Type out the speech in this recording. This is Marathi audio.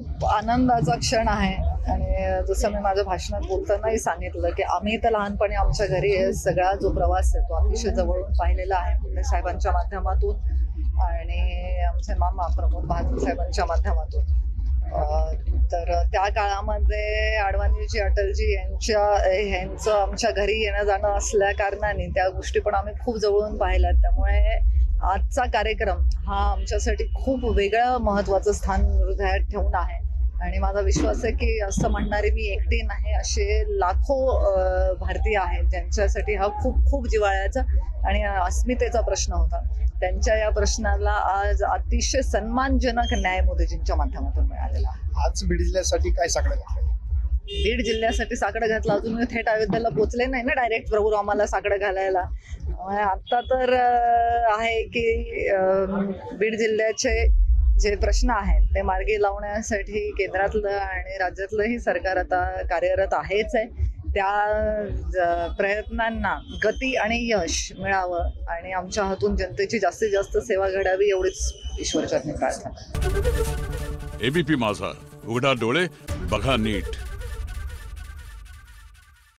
खूप आनंदाचा क्षण आहे. आणि जसं मी माझ्या भाषणात बोलतानाही सांगितलं की आम्ही तर लहानपणी आमच्या घरी सगळा जो प्रवास आहे तो अतिशय जवळून पाहिलेला आहे मुंडे साहेबांच्या माध्यमातून आणि आमचे मामा प्रमोद महाजन साहेबांच्या माध्यमातून. तर त्या काळामध्ये अडवाणीजी अटलजी यांच्या ह्यांचं आमच्या घरी येणं जाणं असल्या कारणाने त्या गोष्टी पण आम्ही खूप जवळून पाहिल्यात. त्यामुळे आजचा कार्यक्रम हा आमच्यासाठी खूप वेगळं महत्वाचं स्थान हृदयात ठेवून आहे. आणि माझा विश्वास आहे की असं म्हणणारे मी एकटी नाही असे लाखो भारतीय आहेत ज्यांच्यासाठी हा खूप खूप जिव्हाळ्याचा आणि अस्मितेचा प्रश्न होता. त्यांच्या या प्रश्नाला आज अतिशय सन्मानजनक न्याय मोदीजींच्या माध्यमातून मिळालेला आज भिडल्यासाठी काय साकडं बीड जिल्ह्यासाठी साकडं घातलं. अजून थेट अयोध्याला पोचले नाही ना डायरेक्ट प्रभू रामाला साकडं घालायला. आता तर आहे की बीड जिल्ह्याचे जे प्रश्न आहेत ते मार्गी लावण्यासाठी केंद्रातलं आणि राज्यातलंही सरकार आता कार्यरत आहेच आहे. त्या प्रयत्नांना गती आणि यश मिळावं आणि आमच्या हातून जनतेची जास्तीत जास्त सेवा घडावी एवढीच ईश्वरचरणी प्रार्थना. एबीपी माझा. उघडा डोळे बघा नीट.